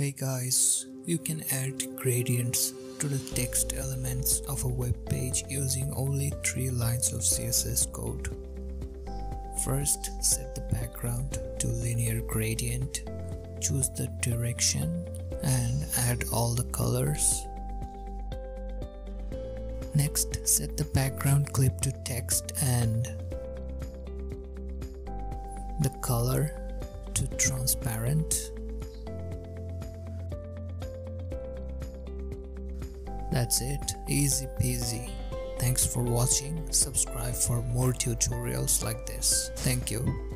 Hey guys, you can add gradients to the text elements of a web page using only three lines of CSS code. First, set the background to linear gradient, choose the direction and add all the colors. Next, set the background clip to text and the color to transparent That's it, easy peasy. Thanks for watching, subscribe for more tutorials like this. Thank you.